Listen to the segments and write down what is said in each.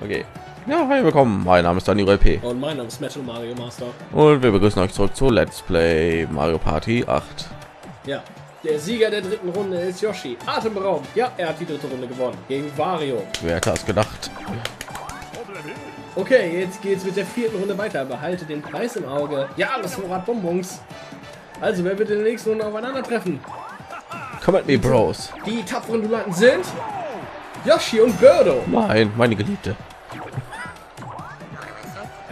Okay. Ja, hi, willkommen. Mein Name ist Daniel P. Und mein Name ist Metal Mario Master. Und wir begrüßen euch zurück zu Let's Play Mario Party 8. Ja, der Sieger der dritten Runde ist Yoshi. Atemberaubend. Ja, er hat die dritte Runde gewonnen. Gegen Wario. Wer hätte das gedacht? Okay, jetzt geht's mit der vierten Runde weiter. Behalte den Preis im Auge. Ja, das Vorrat Bonbons. Also, wer wird in der nächsten Runde aufeinandertreffen? Come at me, Bros. Die tapferen Dulanten sind Yoshi und Birdo. Nein, meine Geliebte.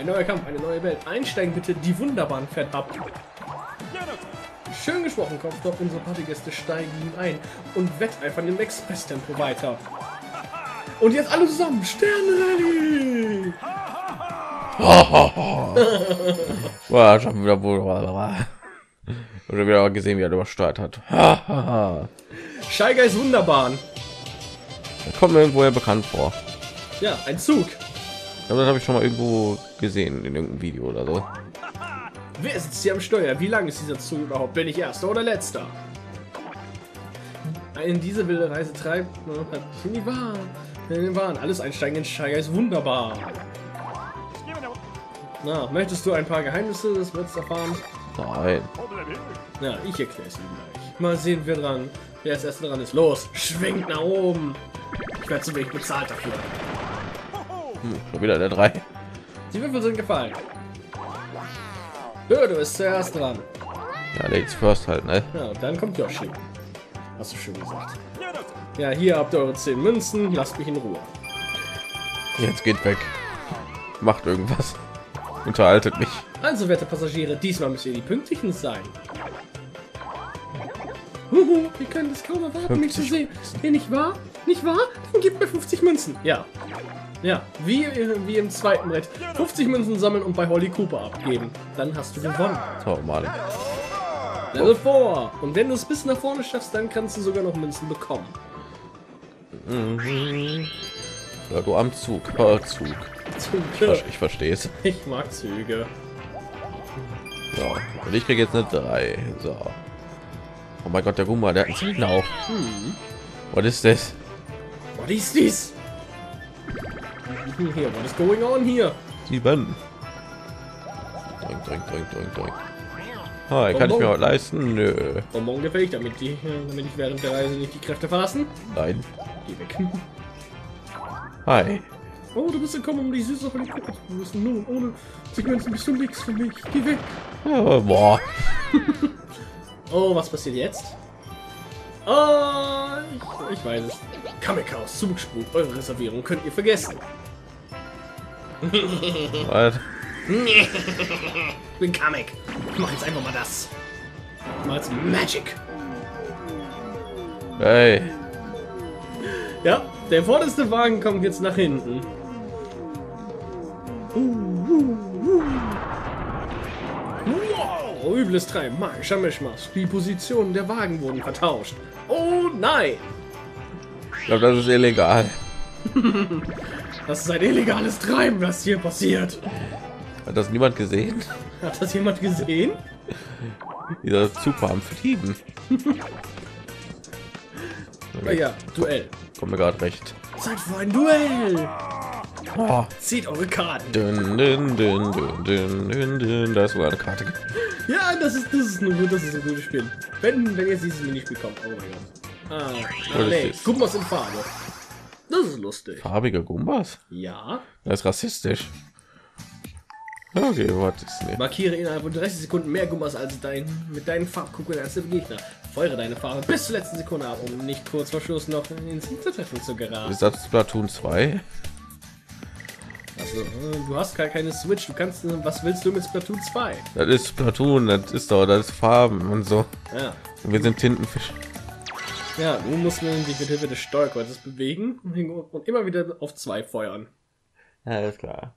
Ein neuer Kampf, eine neue Welt. Einsteigen bitte, die Wunderbahn fährt ab. Schön gesprochen, doch unsere Partygäste steigen ein und wetteifern im Express-Tempo weiter. Und jetzt alle zusammen, Sternrallye! War schon wieder wohl. Oder wieder gesehen, wie er übersteuert hat. Guys Wunderbahn. Da kommt mir irgendwo ja bekannt vor. Ja, ein Zug. Aber das habe ich schon mal irgendwo gesehen in irgendeinem Video oder so. Wer sitzt hier am Steuer? Wie lang ist dieser Zug überhaupt? Bin ich erster oder letzter? In diese wilde Reise treibt hat in die Bahn. In den Bahn. Alles einsteigen in Shy Guys Wunderbar. Na, möchtest du ein paar Geheimnisse des Wirts erfahren? Nein. Ja, ich erkläre es Ihnen gleich. Mal sehen, wer dran. Wer als erster dran ist. Los, schwingt nach oben. Ich werde zu wenig bezahlt dafür. Hm, schon wieder der drei. Die Würfel sind gefallen. Birdo ist zuerst dran. Ja, Ladies first halt, ne? Ja, dann kommt Yoshi. Hast du schön gesagt. Ja, hier habt ihr eure 10 Münzen. Lasst mich in Ruhe. Jetzt geht weg. Macht irgendwas. Unterhaltet mich. Also, werte Passagiere, diesmal müsst ihr die Pünktlichen sein. Huhu, wir können es kaum erwarten, mich zu 50 sehen. Nee, nicht wahr? Nicht wahr? Dann gebt mir 50 Münzen. Ja. Ja, wie, wie im zweiten Brett. 50 Münzen sammeln und bei Holly Cooper abgeben. Dann hast du gewonnen. So, mal. Level 4. Und wenn du es bis nach vorne schaffst, dann kannst du sogar noch Münzen bekommen. Ja, du am Zug. Oh, Zug. Zum Ich, ich verstehe es. Ich mag Züge. So. Und ich kriege jetzt eine 3. So. Oh mein Gott, der Gumba, der hat einen Zelten auch. Was ist das? What is this? Hier, what is going on here? Sieben. Drink, drink, drink, drink, drink. Hi, kann ich mir was leisten? Nö. Bonbon gefällt, damit, die, damit ich während der Reise nicht die Kräfte verlassen. Nein. Geh weg. Hi. Oh, du bist gekommen, um die Süße von den Kuchen zu wissen. Nun, ohne Segmenten bist du nichts für mich. Geh weg. Oh, boah. Oh, was passiert jetzt? Oh, ich, ich weiß es. Kamikaus, Zugsprung, eure Reservierung könnt ihr vergessen. Was? Ich bin Kamek. Ich mach jetzt einfach mal das. Ich mach jetzt Magic. Hey. Ja, der vorderste Wagen kommt jetzt nach hinten. Wow, übles Treiben, magischer Mischmasch. Die Positionen der Wagen wurden vertauscht. Oh nein, Ich glaube, das ist illegal. das ist ein illegales Treiben, was hier passiert. Hat das niemand gesehen? Hat das jemand gesehen? Dieser Zug war am Fliegen. Ja, Duell. Kommt mir gerade recht. Zeit für ein Duell. Oh. Zieht eure Karten. Dün, dün, dün, dün, dün, dün. Da ist sogar eine Karte. Ja, das ist, das ist, ein, das ist ein gutes Spiel. Wenn, wenn jetzt dieses Minispiel kommt. Oh mein Gott. Ah, ah nee. Guck mal in Farbe. Das ist lustig. Farbige Gumbas? Ja. Das ist rassistisch. Okay, was ist ne? Markiere innerhalb von 30 Sekunden mehr Gummas als dein, mit deinen Farbkugeln als der Gegner. Feuere deine Farbe bis zur letzten Sekunde ab, um nicht kurz vor Schluss noch ins Hintertreffen zu geraten. Ist das Splatoon 2? Also, du hast gar keine Switch. Du kannst, was willst du mit Splatoon 2? Das ist Splatoon, das ist doch, das ist Farben und so. Ja. Und wir sind Tintenfisch. Ja, du musst dich mit Hilfe des Steuerkreuzes bewegen und immer wieder auf zwei feuern. Ja, alles klar.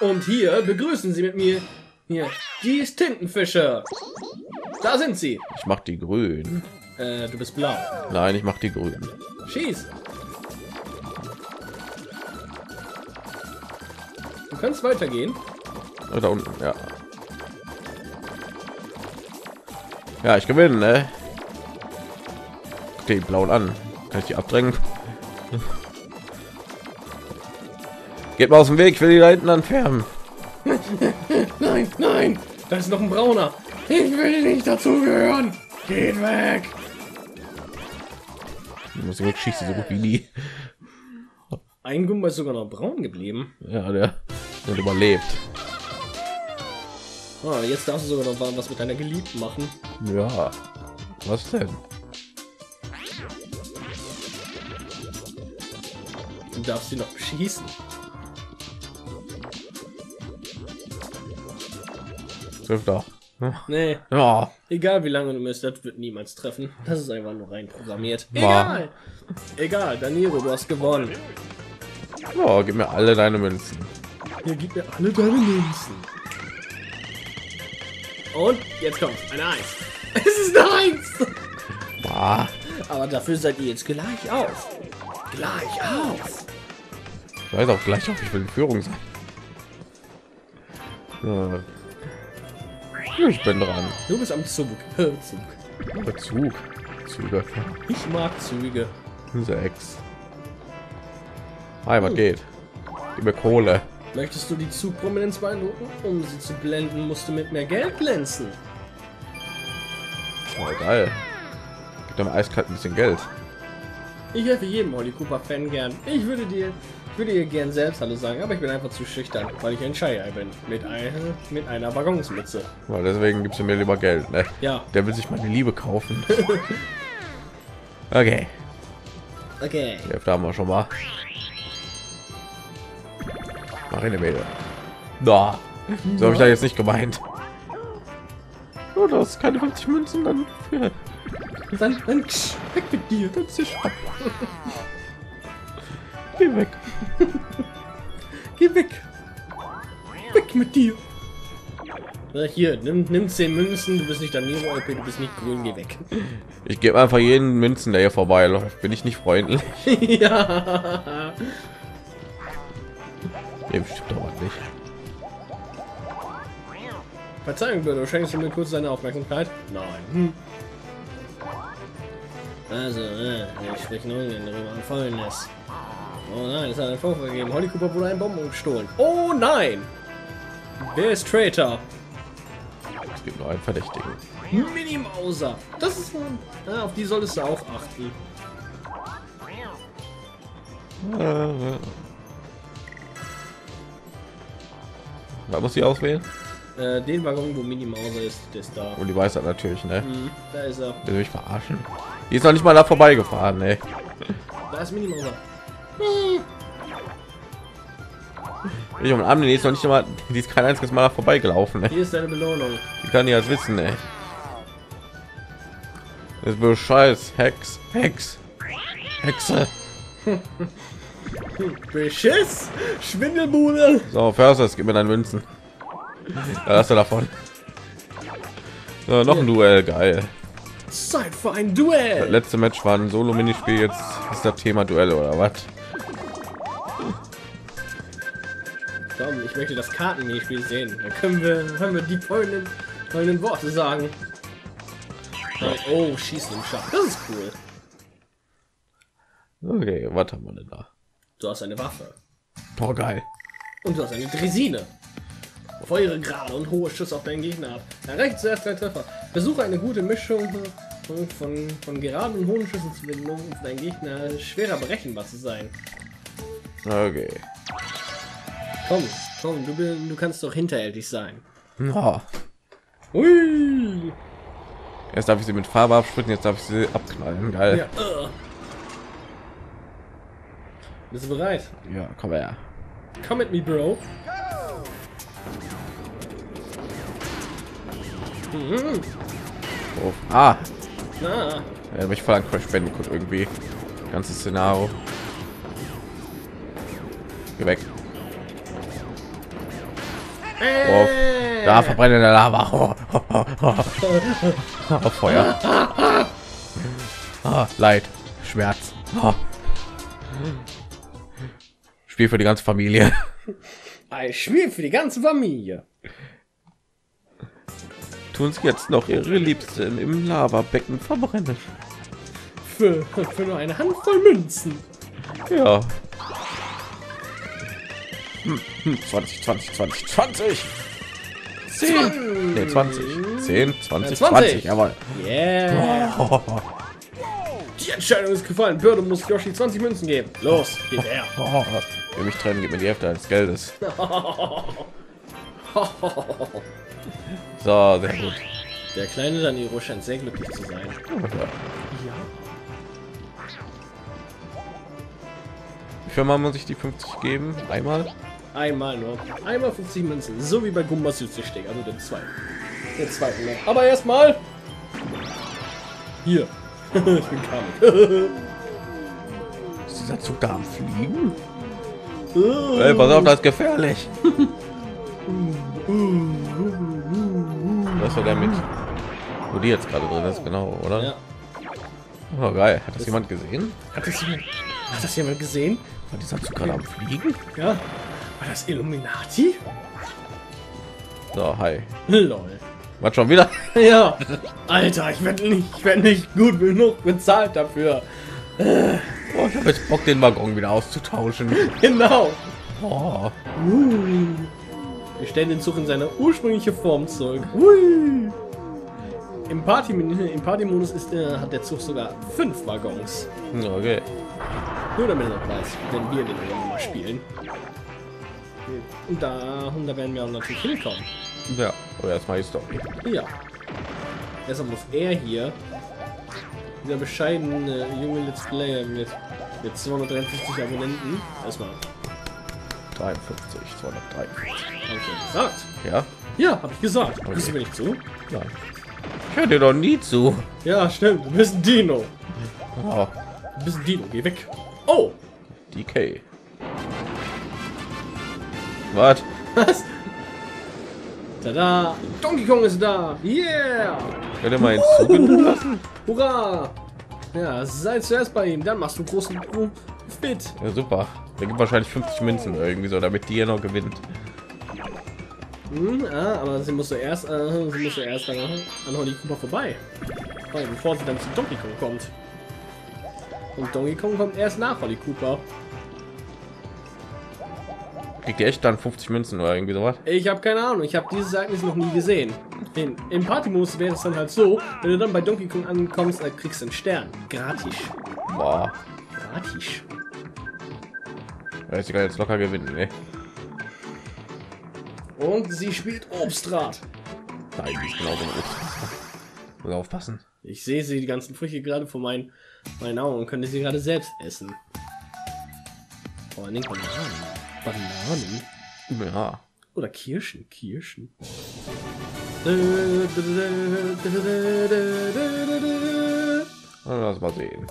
Und hier begrüßen sie mit mir hier die Tintenfische. Da sind sie. Ich mach die grün. Äh, du bist blau. Nein, ich mach die grün. Schieß. Du kannst weitergehen. Oh, da unten, ja. Ja, ich gewinne, ne? Die blauen an. Kann ich die abdrängen? Geht mal aus dem Weg, ich will die da hinten anfärben. Nein, nein, da ist noch ein brauner. Ich will nicht dazugehören. Geht weg. Ich muss wegschießen, so gut wie nie. Ein Gumba ist sogar noch braun geblieben. Ja, der hat überlebt. Ah, jetzt darfst du sogar noch was mit deiner Geliebten machen. Ja. Was denn? Du darfst sie noch beschießen. Trifft doch. Nee, Ja. egal wie lange du misst, das wird niemals treffen. Das ist einfach nur rein programmiert. Egal. Egal, Danilo, du hast gewonnen. Ja, gib mir alle deine Münzen. Hier gib mir alle deine Münzen. Und jetzt kommt eine Eins. Es ist eine Eins. Bah. Aber dafür seid ihr jetzt gleich auf. Gleich auf. Weiß auch gleich auf, ich will in Führung sein. Ja. Ich bin dran. Du bist am Zug. Zug. Bezug. Züge. Ich mag Züge. Sechs. Hi, was geht? Mir Kohle. Möchtest du die Zugprominenz beeindrucken? Um sie zu blenden, musst du mit mehr Geld glänzen. Oh, geil. Gib dem eiskalt ein bisschen Geld. Ich helfe jedem Holly Cooper Fan gern. Ich würde dir, ich würde ihr gern selbst Hallo sagen, aber ich bin einfach zu schüchtern, weil ich ein Shy bin. Mit einer, mit einer Waggonsmütze. Weil deswegen gibst du mir lieber Geld, ne? Ja, Der will sich meine Liebe kaufen. okay. okay. Die Hälfte haben wir schon mal. Marine Mädel. Da. So habe ich da jetzt nicht gemeint. Oh, das ist keine 50 Münzen, dann ja, Dann, dann weg mit dir. dann zisch ab. Geh weg. Geh weg. Weg mit dir. Na, Hier, nimm, nimm 10 Münzen, du bist nicht Danilo, LP, du bist nicht grün, geh weg. Ich gebe einfach jeden Münzen, der hier vorbeiläuft. Bin ich nicht freundlich? ja. Nee, bestimmt doch nicht. Verzeihung bitte, du schenkst mir kurz deine Aufmerksamkeit? Nein. Hm. Also, äh, ich spreche nun darüber an Folgendes. Oh nein, es hat einen Vorfall gegeben. Holly Cooper wurde ein Bonbon gestohlen. Oh nein! Wer ist Traitor? Es gibt nur einen Verdächtigen. Mini Mauser. Das ist ein... Ah, auf die solltest du auch achten. Äh, Was muss ich auswählen? Äh, den Waggon, wo Mini Mauser ist, der ist da. Und die weiß das natürlich, ne? Hm, da ist er. Will mich verarschen? Die ist noch nicht mal da vorbeigefahren, ne? Da ist Mini Mauser. Ich Abend, die ist noch nicht mal, die ist kein einziges Mal vorbeigelaufen, ne? Hier ist deine Belohnung. Die kann ich als wissen, ne? Das ist Bescheiß, Hex, Hex, Hexe. Beschiss! Schwindelbude! So, Försters, gib mir deine Münzen. Da hast du davon. So, noch ein Duell, geil. Zeit für ein Das Duell! letzte Match war ein Solo-Minispiel, jetzt ist das Thema Duelle oder was? Ich möchte das Kartenspiel sehen. Da können wir, können wir die folgenden, folgenden Worte sagen. Oh, schießen im Schacht. Das ist cool. Okay, was haben wir denn da? Du hast eine Waffe. Oh, geil. Und du hast eine Dresine. Feuere gerade und hohe Schüsse auf deinen Gegner ab. Erreicht zuerst drei Treffer. Versuche eine gute Mischung von, von, von geraden und hohen Schüssen zu finden, um für deinen Gegner schwerer berechenbar zu sein. Okay. Komm, komm, du, du kannst doch hinterhältig sein. Oh. Ui! Erst darf ich sie mit Farbe abspritzen, jetzt darf ich sie abknallen. Geil. Ja, äh. Bist du bereit? Ja, komm her. Come at me, Bro. Mhm. Oh. Ah, Na, ja, mich voll an Crash Bandicoot irgendwie. Ganzes Szenario. Geh weg. Wow. Da verbrennt in der Lava. Oh, oh, oh, oh. Oh, Feuer. Ah, Leid, Schmerz. Oh. Spiel für die ganze Familie. Ein Spiel für die ganze Familie. Tun sie jetzt noch ihre Liebsten im Lavabecken verbrennen. Für, für nur eine Handvoll Münzen. Ja. 20, 20, 20, 20. 10. Nee, 20. 10, 20, 20. 20. Jawohl. Yeah. Oh, Die Entscheidung ist gefallen. Bürde muss Yoshi 20 Münzen geben. Los, gib her. oh. Will mich trennen, gib mir die Hälfte des Geldes. So, sehr gut. Der kleine Daniro scheint sehr glücklich zu sein. Ja. Wie viel Mal muss ich die 50 geben? Einmal? Einmal nur. Einmal 50 Münzen. So wie bei Gumba Südsteg, also den zweiten. Den zweiten noch. Aber erstmal. Hier. ich bin Kamek. Ist dieser Zug da am Fliegen? Ey, pass auf, das ist gefährlich. Das war der mit, wo die jetzt gerade drin ist, genau, oder? ja. Oh, geil. Hat das jemand gesehen? Hat das, jemand, hat das jemand gesehen? War dieser Zug gerade am Fliegen? Ja. War das Illuminati? So, hi. Lol. Was schon wieder? Ja. Alter, ich werde nicht, ich nicht gut genug bezahlt dafür. Oh, ich habe jetzt Bock, den Waggon wieder auszutauschen. Genau. Oh. Wir stellen den Zug in seine ursprüngliche Form zurück. Hui. Im Party im Party-Modus ist der, hat der Zug sogar fünf Waggons. okay. Nur damit er weiß, wenn wir den mal spielen. Und da, und da werden wir auch natürlich hinkommen. Ja, aber erstmal die Story. Ja. Deshalb muss er hier, dieser bescheidene junge Let's Player mit, mit 253 Abonnenten, erstmal, 53, 253. habe ich ja gesagt. Ja? Ja, habe ich gesagt. Okay. Hörst du mir nicht zu? Nein. Ich höre dir doch nie zu. Ja, stimmt. Du bist ein Dino. Oh, Du bist ein Dino. Geh weg. Oh, DK. Was? was? Tada! Donkey Kong ist da! Yeah! Könnt ihr mal Zug lassen? Hurra! Ja, sei zuerst bei ihm, dann machst du großen Fit. Ja, super. Der gibt wahrscheinlich 50 Münzen irgendwie so, damit die hier noch gewinnt. Hm, ah, aber sie muss zuerst, äh, sie muss zuerst an, an Holly Cooper vorbei. Oh, bevor sie dann zu Donkey Kong kommt. Und Donkey Kong kommt erst nach Holly Cooper. Kriegt ihr echt dann 50 Münzen oder irgendwie sowas? Ich habe keine Ahnung, ich habe dieses Ereignis noch nie gesehen. In, Im Party-Modus wäre es dann halt so, wenn du dann bei Donkey Kong ankommst, dann kriegst du einen Stern. Gratis. Boah. Gratis. Ist egal, jetzt locker gewinnen, ne? Und sie spielt Obstrat. Nein, genauso ein Obst. Muss aufpassen. Ich sehe sie die ganzen Früchte gerade vor meinen, meinen Augen und könnte sie gerade selbst essen. Vor allen Dingen Bananen. Ja. Oder Kirschen. Kirschen. Lass mal sehen.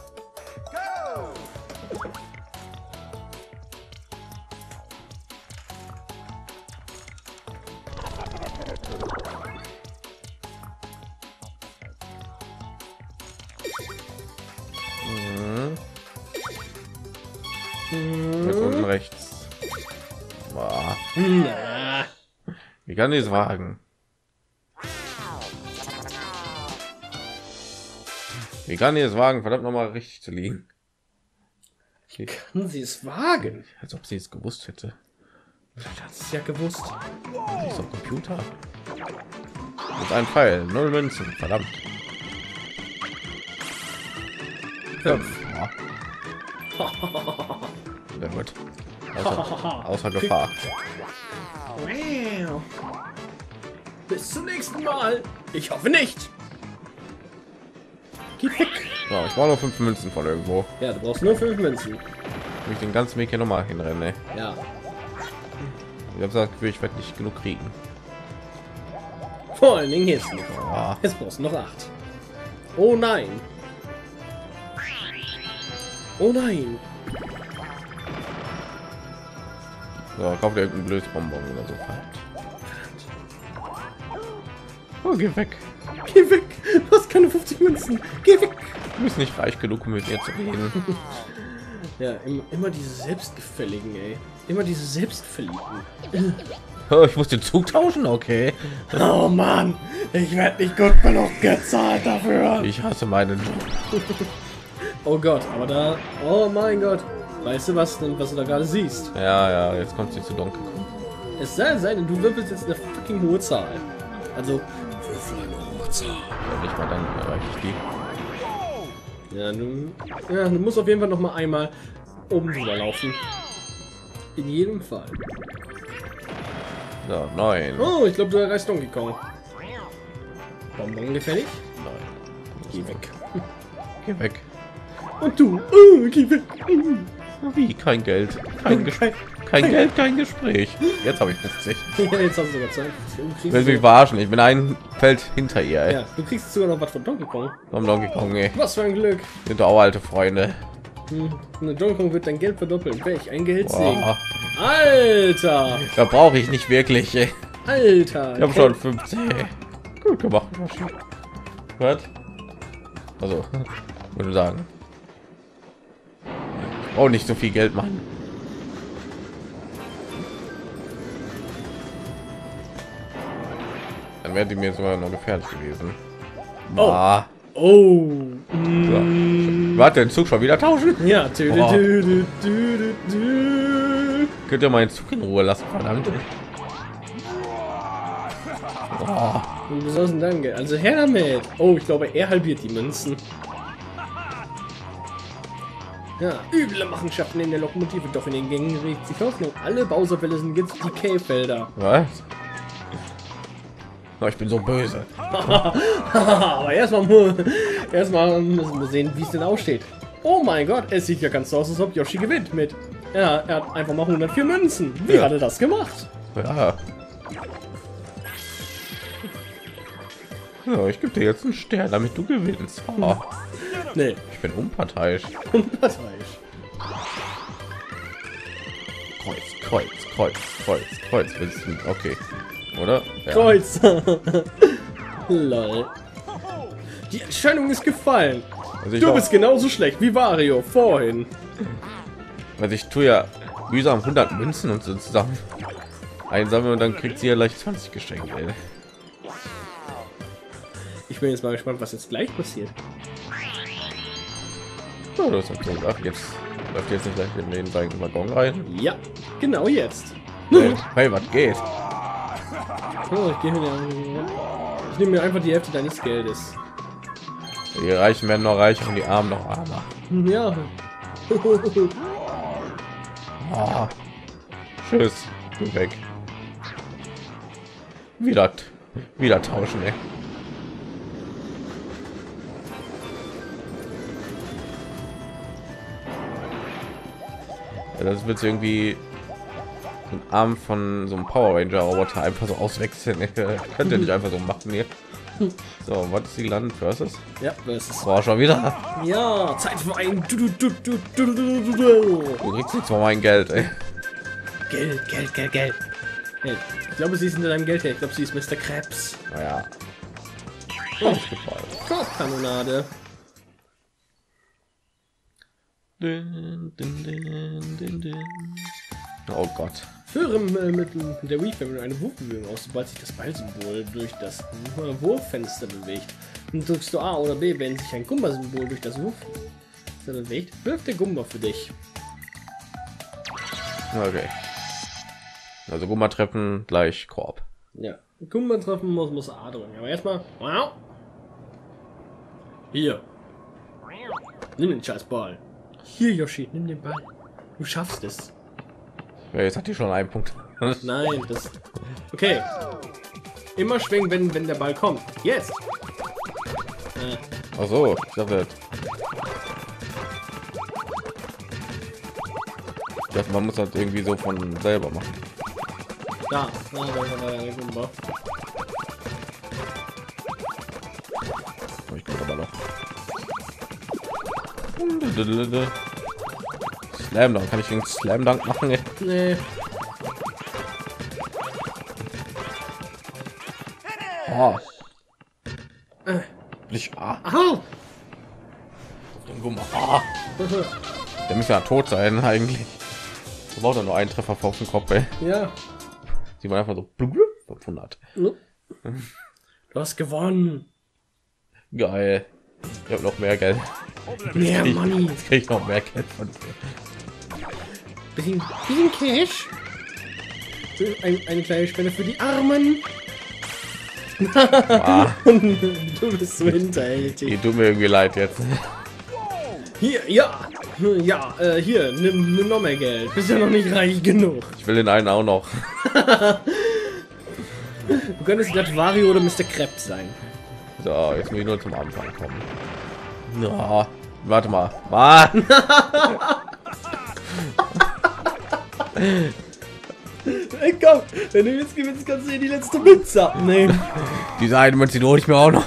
Mhm. Wie kann ich es wagen? Wie kann ich es wagen, verdammt noch mal richtig zu liegen? kann sie es wagen? Als ob sie es gewusst hätte. Sie es ja gewusst. Ist doch Computer. Mit ein Pfeil, null Münzen, verdammt. Fünf. Ja. Gut. Außer, außer Gefahr. Bis zum nächsten Mal. Ich hoffe nicht. So, ich brauche noch fünf Münzen von irgendwo. Ja, du brauchst nur fünf Münzen. Ich den ganzen Weg hier nochmal hinrennen. ey. Ja. Ich habe Gefühl, ich werde nicht genug kriegen. Vor allen Dingen jetzt noch. Ah, Jetzt brauchst du noch acht. Oh nein. Oh nein. So, kauf dir irgendein blödes Bonbon oder so. Oh, geh weg. Geh weg. Du hast keine 50 Münzen. Geh weg. Du bist nicht reich genug, um mit mir zu reden. Ja, immer, immer diese Selbstgefälligen, ey. Immer diese Selbstverliebten. Oh, ich muss den Zug tauschen, okay. Oh Mann, ich werde nicht gut genug gezahlt dafür. Ich hasse meinen Job. Oh Gott, aber da... Oh mein Gott. Weißt du was, denn, was du da gerade siehst? Ja, ja, jetzt kommt sie zu Donkey Kong. Es sei denn, du würfelst jetzt eine fucking hohe Zahl. Also, würfel eine hohe Zahl. Ja, nicht mal dann erreiche ich die. Ja, du, ja, du musst auf jeden Fall noch mal einmal oben drüber laufen. In jedem Fall. So, neun. Oh, ich glaube, du erreichst Donkey Kong. Bonbon gefällig? Nein. Geh weg. Geh weg. Und du? Oh, geh weg. Wie? Kein Geld. Kein Gespräch. Kein Geld, kein Gespräch. Jetzt habe ich 50. Ja, jetzt hast du sogar Zeit. Du kriegst, Will mich verarschen. Ich bin ein Feld hinter ihr. Ja, du kriegst sogar noch was von Donkey Kong. Komm, Donkey Kong, ey. Was für ein Glück. Sind auch alte Freunde. Hm. Und Donkey Kong wird dein Geld verdoppeln. Welch ein Geldsegen. Boah, Alter! da brauche ich nicht wirklich. Ey. Alter! Ich habe schon 50. Ey. Gut gemacht. Was? Also, würde sagen. Oh, nicht so viel Geld machen. Dann wäre die mir sogar noch gefährlich gewesen. Oh. Ah, Oh! so. Mm. Warte, den Zug schon wieder tauschen? Ja, tü, Boah. tü, tü, tü. Könnt ihr meinen Zug in Ruhe lassen, verdammt. Oh, dann Geld? Also her damit! Oh, ich glaube, er halbiert die Münzen. Ja, üble Machenschaften in der Lokomotive, doch in den Gängen regt sich Hoffnung. Alle Bowserfälle sind jetzt die K-Felder. was? Oh, ich bin so böse. Aber erstmal erstmal müssen wir sehen, wie es denn aussteht. Oh mein Gott, es sieht ja ganz so aus, als ob Yoshi gewinnt mit. Ja, er hat einfach mal 104 Münzen. Wie Ja. hat er das gemacht? Ja. So, ich gebe dir jetzt einen Stern, damit du gewinnst. Oh, Nee, ich bin unparteiisch. unparteiisch. Kreuz, Kreuz, Kreuz, Kreuz, Kreuz. Willst du? Okay. Oder? Ja. Kreuz. Lol. Die Entscheidung ist gefallen. Also ich, Du bist genauso schlecht wie Wario vorhin. also ich tue ja mühsam 100 Münzen und so zusammen einsammeln und dann kriegt sie ja gleich 20 geschenkt. Ey. Ich bin jetzt mal gespannt, was jetzt gleich passiert. So, das so. Ach, jetzt läuft jetzt nicht gleich in den seinen Waggon rein. Ja, genau jetzt. Hey, hey was geht? Oh, ich Ich nehme mir einfach die Hälfte deines Geldes. Die Reichen werden noch reicher und die Armen noch armer. Ja. Ah. Tschüss. Weg. Wieder, wieder tauschen, ey. Das wird irgendwie ein Arm von so einem Power Ranger Roboter einfach so auswechseln. ey. Könnt ihr nicht einfach so machen hier. So, was ist die Land versus? Ja, das ist. Boah, schon wieder. Ja, Zeit für ein. Du, du, du, du, du, du, du, du. Kriegst jetzt mal mein Geld, ey. Geld, Geld, Geld, Geld. Geld. Ich glaube, sie ist hinter deinem Geld her. Ich glaube, sie ist Mr. Krabs. Naja. Oh, Basketball. Dün, dün, dün, dün, dün. Oh Gott. Führe äh, mit der Wii-Family eine Wurfbewegung aus, sobald sich das Ballsymbol durch das Wurffenster bewegt. Und drückst du A oder B, wenn sich ein Gumba-Symbol durch das Wurffenster bewegt, wirft der Gumba für dich. Okay. Also Gumma treffen gleich Korb. Ja. Gumba treffen muss, muss A drücken. Aber erstmal. Wow. Hier. Nimm den scheiß Ball. Hier, Yoshi, nimm den Ball. Du schaffst es. Ja, jetzt hat die schon einen Punkt. Nein, das. Okay. Immer schwingen, wenn, wenn der Ball kommt. Jetzt. Äh, Ach so, ich dachte. Ich dachte, man muss das irgendwie so von selber machen. da. Da, da, da, da, der Gumba. Oh, Slam Dunk, kann ich den Slam Dunk machen? Nee. Oh, Äh. ich ah, Aha. den Gumma. Ah, der müsste ja tot sein eigentlich. Da braucht er nur einen Treffer auf den Kopf, ey. ja. Sie waren einfach so 500. Du hast gewonnen. Geil. Ich habe noch mehr Geld. Mehr Ich- Money. Jetzt krieg ich noch mehr Geld von dir. Bisschen, bisschen Cash. Ein, eine kleine Spende für die Armen. Du bist so hinterhältig. die tut mir irgendwie leid jetzt. Hier, ja. Ja, äh, hier, nimm, nimm noch mehr Geld. Bist ja noch nicht reich genug. Ich will den einen auch noch. Du könntest das Wario oder Mr. Krebs sein. So, jetzt muss ich nur zum Anfang kommen. Ja, warte mal. Ah, Ey, komm, wenn du jetzt gewinnst, kannst du dir die letzte Münze abnehmen. diese eine Münze hole ich mir auch noch.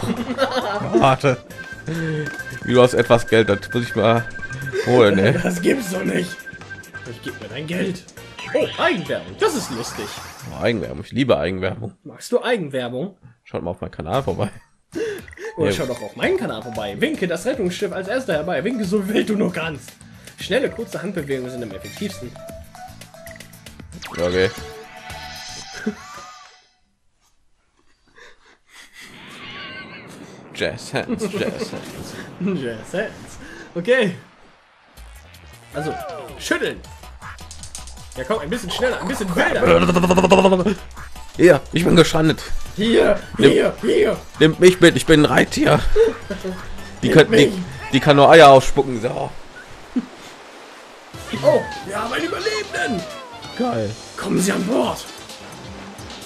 Warte. Wie du hast etwas Geld, das muss ich mal holen, ne? Das gibt's doch nicht. Ich geb mir dein Geld. Oh, Eigenwerbung. Das ist lustig. Oh, Eigenwerbung. Ich liebe Eigenwerbung. Magst du Eigenwerbung? Schaut mal auf meinen Kanal vorbei. Oder Ja. schau doch auf meinen Kanal vorbei. Winke das Rettungsschiff als erster herbei. Winke so wild du nur kannst. Schnelle, kurze Handbewegungen sind am effektivsten. Ja, Okay. Jazz Hands, Jazz Hands. Yes, hands. Okay. Also, schütteln. Ja, komm, ein bisschen schneller, ein bisschen wilder. Hier, ich bin gestrandet. Hier, hier, hier. Nimmt mich mit, ich bin ein Reittier. Die kann, die, die kann nur Eier ausspucken. So. Oh, wir haben einen Überlebenden. Geil. Kommen Sie an Bord.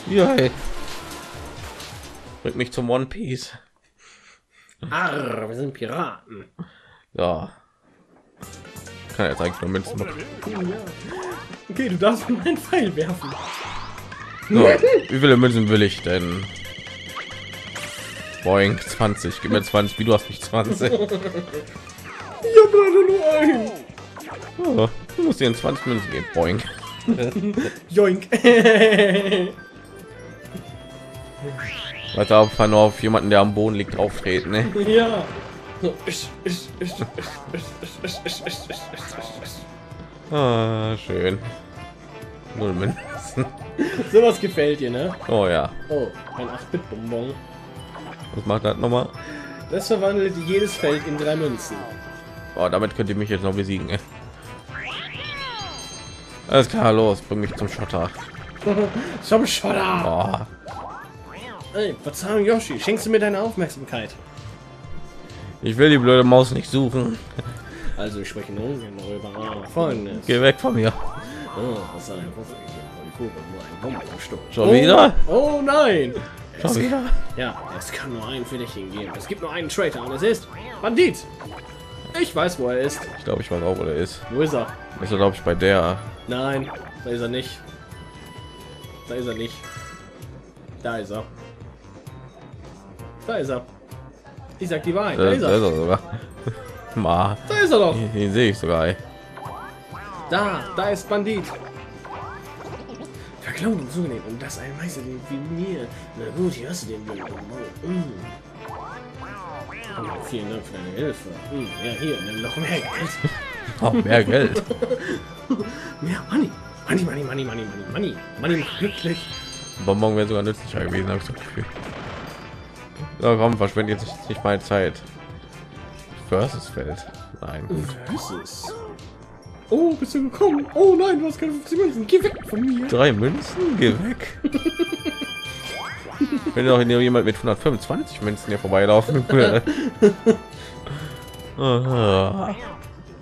Ja, hey. Bringt mich zum One Piece. Arr, wir sind Piraten. Ja. Kann jetzt eigentlich nur Münzen machen. Okay, du darfst mir einen Pfeil werfen. So, wie viele Münzen will ich denn? Boing, 20. Gib mir 20, wie du hast nicht 20. Ich habe leider nur ein. Oh, du musst dir 20 Münzen geben. Boing. Joink. Weiter auf, auf jemanden, der am Boden liegt, auftreten. Ne? Ja. ah, schön. Null Münzen. Sowas gefällt dir, ne? Oh ja. Oh, ein 8-Bit-Bonbon. Was macht das nochmal? Das verwandelt jedes Feld in drei Münzen. Oh, damit könnt ihr mich jetzt noch besiegen. Ne? Alles klar, los, bring mich zum Schotter. Zum Schotter. Oh, Ey, Verzeihung, Yoshi, schenkst du mir deine Aufmerksamkeit? ich will die blöde Maus nicht suchen. Also, ich spreche nun über Folgendes. Geh weg von mir. Oh, ist. Schon oh, wieder? Oh nein! Schon wieder? Ja, es kann nur einen Verdächtigen geben. Es gibt nur einen Traitor und es ist Bandit. Ich weiß, wo er ist. Ich glaube, ich weiß auch, wo der ist. Wo ist er? Also glaube ich bei der. Nein, da ist er nicht. Da ist er nicht. Da ist er. Da ist er. Ich sag die Wahrheit. Da Da, ist da ist er. er sogar. Ma, Da ist er doch. den, den sehe ich sogar. Ey. Da, da ist Bandit. Verklauen und zunehmen und das ein Meister wie mir. Na gut, hier hast du den Bonbon. Mm. Ja, vielen Dank für deine Hilfe. Mm, ja, hier, nimm noch mehr Geld. Oh, mehr Geld. Mehr Money. Money, Money, Money, Money, Money, Money. Money glücklich. Bonbon wäre sogar nützlicher gewesen, habe ich so das Gefühl. So, komm, verschwende jetzt nicht- meine Zeit. Versus Feld. Nein, gut. Versus. Oh, bist du gekommen? Oh nein, du hast keine 50 Münzen. Geh weg von mir. Drei Münzen? Geh weg. Wenn doch jemand mit 125 Münzen hier vorbeilaufen würde.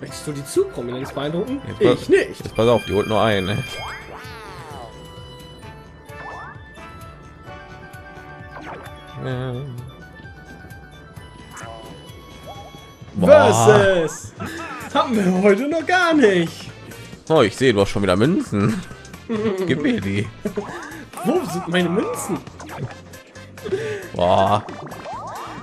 Möchtest du die Zugprominenz beeindrucken? Jetzt Ich nicht. Jetzt pass auf, die holt nur ein. Ne? Haben wir heute noch gar nicht. Oh, ich sehe, du hast schon wieder Münzen. Gib mir die. Wo sind meine Münzen? Boah.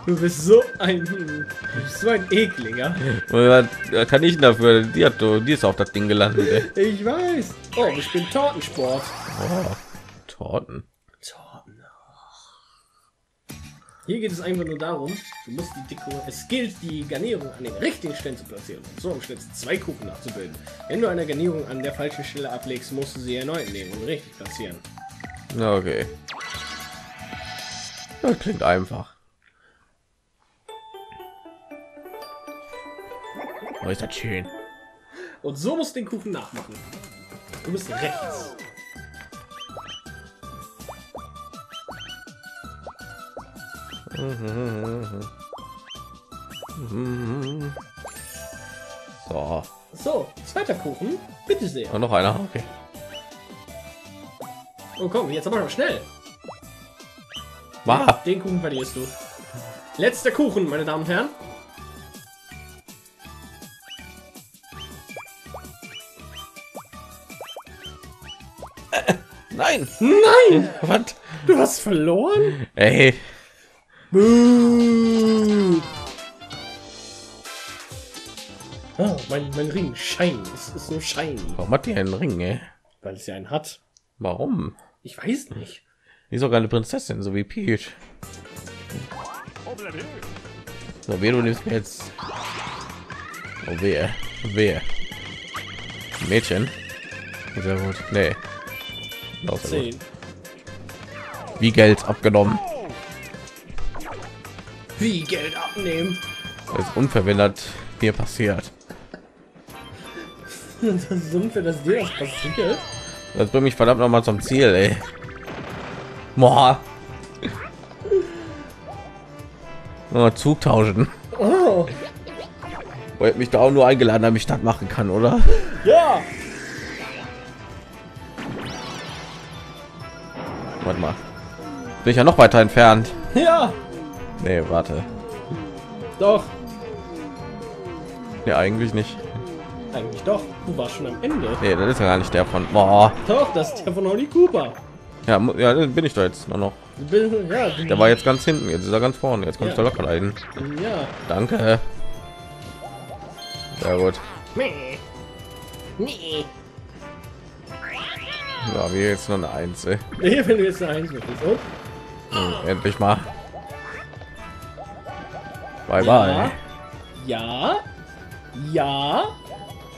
Du bist so ein, bist so ein ekliger. Was kann ich dafür? Die, hat, die ist auf das Ding gelandet. Ey. Ich weiß. Oh, ich bin Tortensport. Oh. Torten. Hier geht es einfach nur darum, du musst die Deko, es gilt die Garnierung an den richtigen Stellen zu platzieren. Und so am schnellsten zwei Kuchen nachzubilden. Wenn du eine Garnierung an der falschen Stelle ablegst, musst du sie erneut nehmen und richtig platzieren. Okay. Das klingt einfach. Oh, ist das schön. Und so musst du den Kuchen nachmachen. Du bist rechts. So, So, zweiter Kuchen. Bitte sehr. und noch einer. Okay. Oh komm, jetzt aber noch schnell. War. Den Kuchen verlierst du. Letzter Kuchen, meine Damen und Herren. Nein. Nein! Was? Du hast verloren? Ey. Buh. Oh, mein, mein Ring scheint. Es ist so shiny. Warum hat die einen Ring, ey? Weil es ja einen hat. Warum? Ich weiß nicht. Die ist sogar eine Prinzessin, so wie Peach. So, wie du nimmst mir jetzt. Oh, wehe. Wehe. Mädchen. Sehr gut. Nee. Sehr gut. Wie Geld abgenommen. Wie Geld abnehmen. Das ist unverwundert mir passiert. Das ist unfair, dass dir das passiert. Das bringt mich verdammt noch mal zum Ziel, ey. Boah. Oh, Zug tauschen. Oh, Wollt mich da auch nur eingeladen, damit ich das machen kann, oder? ja. Warte mal. Bin ich ja noch weiter entfernt. Ja. Nee, warte. Doch. Nee, eigentlich nicht. Eigentlich doch. Du warst schon am Ende. Nee, das ist ja gar nicht der von. Boah. Doch, das ist der von Holly Cooper. Ja, ja, bin ich da jetzt noch. bist, ja, Der war jetzt ganz hinten, jetzt ist er ganz vorne. Jetzt ich Ja. da locker leiden. Ja. Danke. Sehr gut. Nee. Nee. Ja, wie jetzt noch eine Eins. Ey. Nee, wenn du jetzt eine Eins möchtest. Und? Hm, endlich mal. Bye bye. Ja. Ja.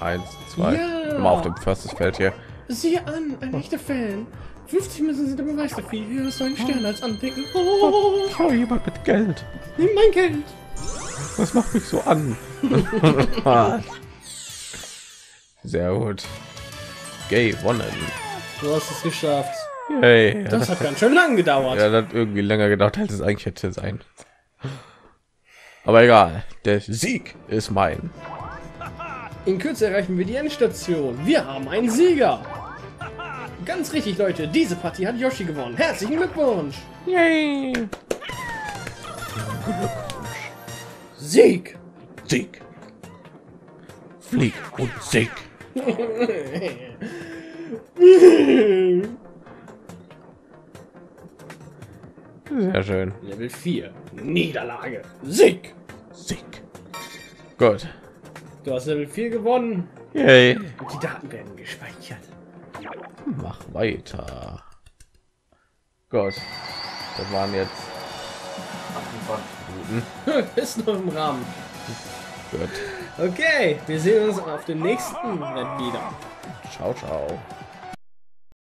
Eins, zwei. Ja. Mal auf dem First Feld hier. Sieh an, ein echter Fan. 50 müssen sind der Beweis dafür. Hier du einen Stern als Andenken. Oh, Oh, jemand mit Geld. nimm mein Geld. Das macht mich so an. Sehr gut. Gay wonnen. Du hast es geschafft. Hey, Das hat ganz schön lang gedauert. ja, das hat irgendwie länger gedauert, als es eigentlich hätte sein. Aber egal, der Sieg ist mein. In Kürze erreichen wir die Endstation. Wir haben einen Sieger. Ganz richtig, Leute. Diese Partie hat Yoshi gewonnen. Herzlichen Glückwunsch. Yay! Sieg. Sieg. Flieg und Sieg. Sehr schön. Level 4. Niederlage. Sieg. Sieg. Gut. Du hast Level 4 gewonnen. Yay. Und die Daten werden gespeichert. Mach weiter. Gut. Das waren jetzt 28 Minuten. Ist noch im Rahmen. Gut. Okay, wir sehen uns auf dem nächsten Rennen wieder. Ciao, ciao.